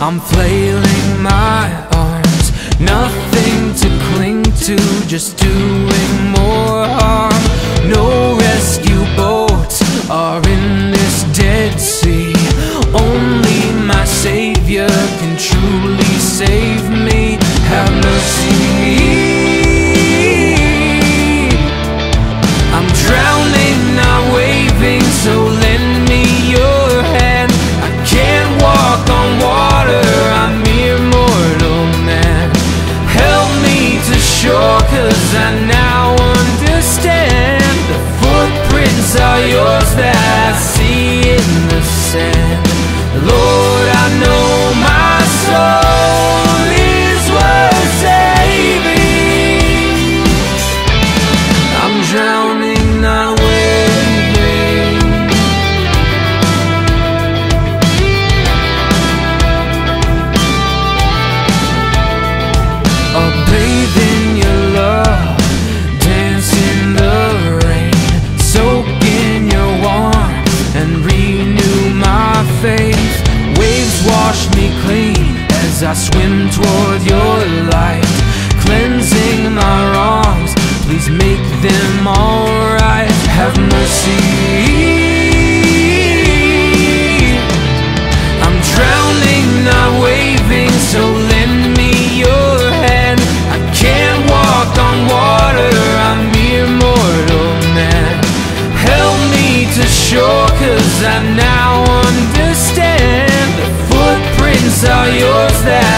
I'm flailing my arms, nothing to cling to, just doing more harm. No rescue boats are in this dead sea. Only my Savior can truly the as I swim toward your light, cleansing my wrongs. Please make them alright. Have mercy. I'm drowning, not waving, so lend me your hand. I can't walk on water, I'm mere mortal man. Help me to shore, cause I now are yours now.